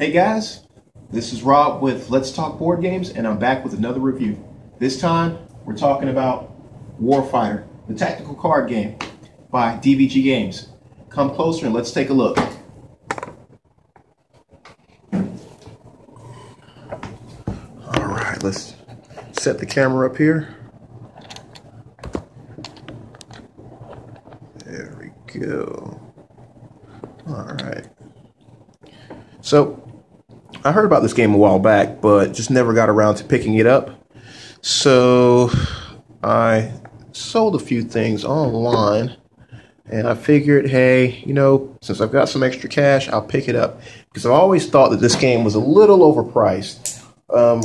Hey guys, this is Rob with Let's Talk Board Games, and I'm back with another review. This time, we're talking about Warfighter, the tactical card game by DVG Games. Come closer and let's take a look. All right, let's set the camera up here. There we go. All right. So, I heard about this game a while back, but just never got around to picking it up. So, I sold a few things online and I figured, hey, you know, since I've got some extra cash, I'll pick it up because I've always thought that this game was a little overpriced. Um,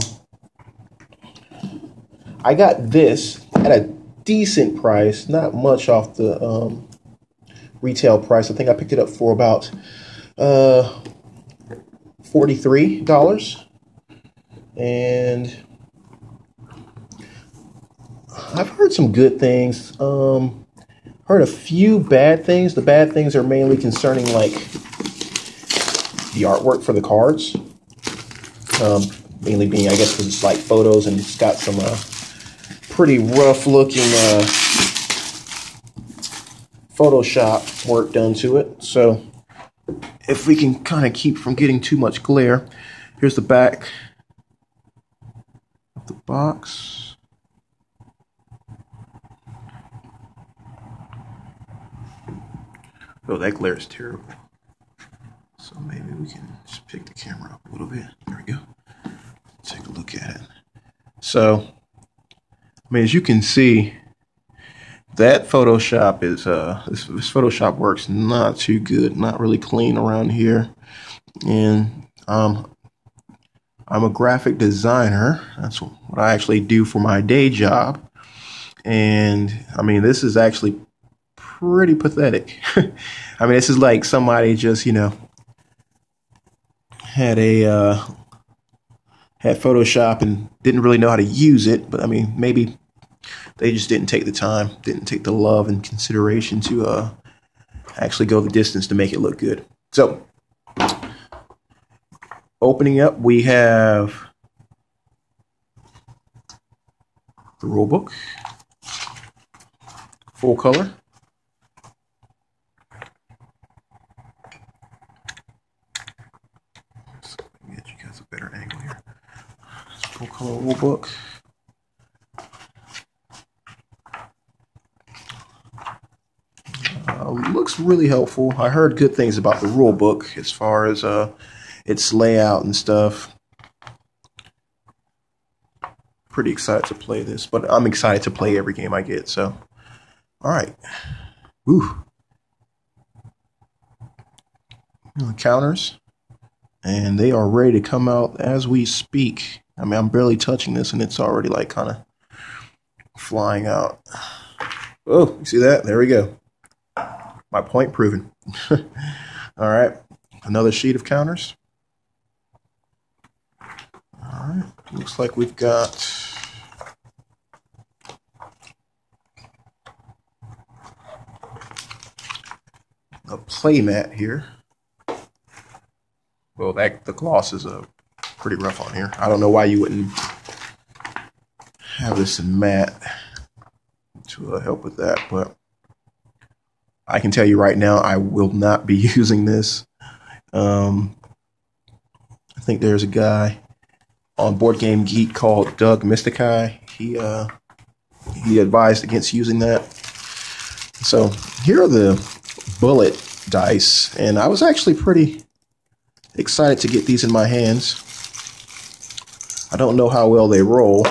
I got this at a decent price, not much off the um, retail price. I think I picked it up for about uh, $43. And I've heard some good things. Um, heard a few bad things. The bad things are mainly concerning like the artwork for the cards. Um, mainly being, I guess, because it's like photos and it's got some uh, pretty rough looking uh, Photoshop work done to it. So if we can kind of keep from getting too much glare, here's the back of the box. Oh, that glare is terrible. So maybe we can just pick the camera up a little bit. There we go. Take a look at it. So, I mean, as you can see, that Photoshop is uh this, this, Photoshop works not too good, not really clean around here. And um I'm a graphic designer. That's what I actually do for my day job. And I mean, this is actually pretty pathetic. I mean, this is like somebody just, you know, had a uh, had Photoshop and didn't really know how to use it. But I mean, maybe they just didn't take the time, didn't take the love and consideration to uh, actually go the distance to make it look good. So, opening up, we have the rule book, full color. better angle here. Full color rule book. Uh, looks really helpful. I heard good things about the rule book as far as uh, its layout and stuff. Pretty excited to play this, but I'm excited to play every game I get. So, all right. Counters and they are ready to come out as we speak. I mean, I'm barely touching this, and it's already like kind of flying out. Oh, you see that? There we go. My point proven. All right, another sheet of counters. All right, looks like we've got a playmat here. Well, that the gloss is uh, pretty rough on here. I don't know why you wouldn't have this in matte to uh, help with that, but I can tell you right now, I will not be using this. Um, I think there's a guy on Board Game Geek called Doug Mystikai. He uh, he advised against using that. So here are the bullet dice, and I was actually pretty excited to get these in my hands. I don't know how well they roll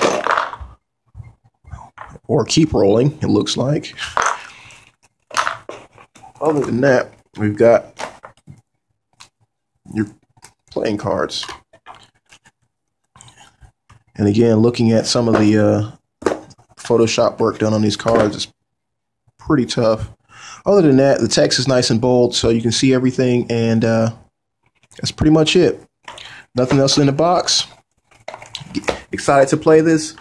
or keep rolling, it looks like. Other than that, we've got your playing cards. And again, looking at some of the uh, Photoshop work done on these cards is pretty tough. Other than that, the text is nice and bold, so you can see everything, and uh, that's pretty much it. Nothing else in the box. Excited to play this.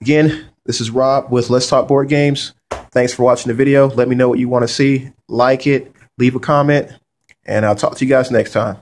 Again, this is Rob with Let's Talk Board Games. Thanks for watching the video. Let me know what you want to see. Like it, leave a comment, and I'll talk to you guys next time.